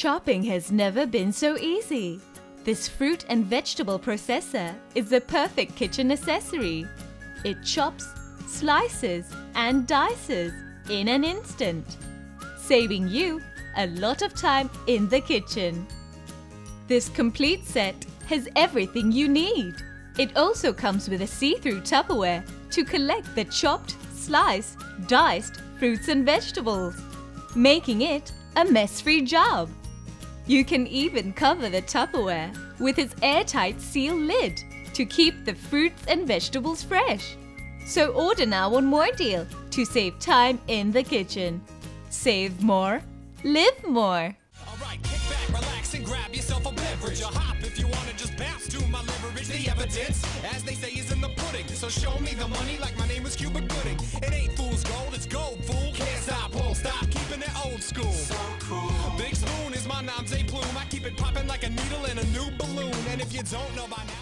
Chopping has never been so easy. This fruit and vegetable processor is the perfect kitchen accessory. It chops, slices and dices in an instant, saving you a lot of time in the kitchen. This complete set has everything you need. It also comes with a see-through Tupperware to collect the chopped, sliced, diced fruits and vegetables, making it a mess-free job. You can even cover the Tupperware with its airtight seal lid to keep the fruits and vegetables fresh. So order now on More Deal to save time in the kitchen. Save more, live more. Back, relax, hop wanna. The evidence, as they say, is in the pudding. So show me the money like school. So cool. Big Spoon is my nom's a plume. I keep it popping like a needle in a new balloon. And if you don't know by now,